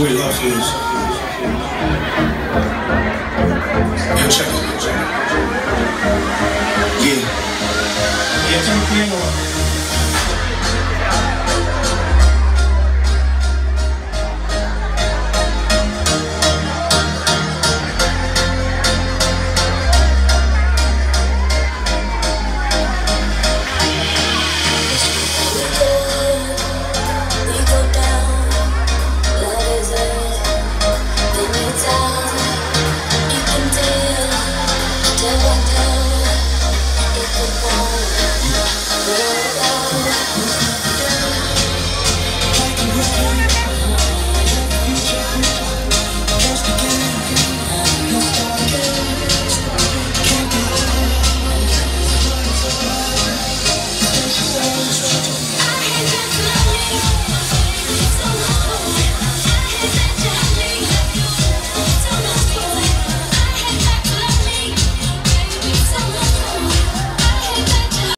Way love. Yo, check it. Yeah. Yeah, turn the piano up. Yeah.